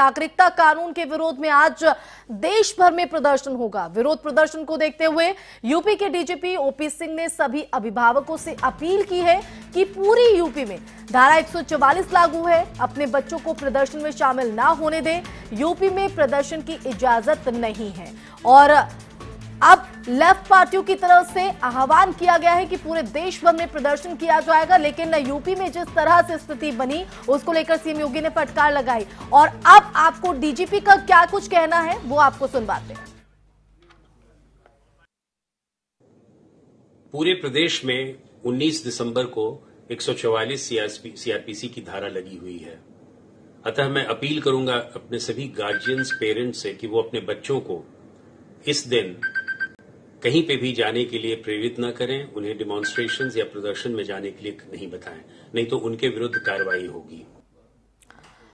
नागरिकता कानून के विरोध में आज देश भर में प्रदर्शन होगा। विरोध प्रदर्शन को देखते हुए यूपी के डीजीपी ओपी सिंह ने सभी अभिभावकों से अपील की है कि पूरी यूपी में धारा 144 लागू है। अपने बच्चों को प्रदर्शन में शामिल ना होने दें। यूपी में प्रदर्शन की इजाज़त नहीं है। और अब लेफ़्ट पार्टियों की तरफ़ से आह्वान किया गया है कि पूरे देश भर में प्रदर्शन किया जाएगा, लेकिन यूपी में जिस तरह से स्थिति बनी, उसको लेकर सीएम योगी ने फटकार लगाई। और अब आपको डीजीपी का क्या कुछ कहना है, वो आपको सुनवाते हैं। पूरे प्रदेश में 19 दिसंबर को 144 सीआरपीसी की धारा लगी हुई है। अतः मैं अपील करूँगा अपने सभी गार्जियंस पेरेंट्स से कि वो अपने बच्चों को इस दिन कहीं पे भी जाने के लिए प्रेरित न करें, उन्हें डिमॉन्स्ट्रेशन या प्रदर्शन में जाने के लिए नहीं बताएँ। नहीं तो उनके विरुद्ध कार्रवाई होगी।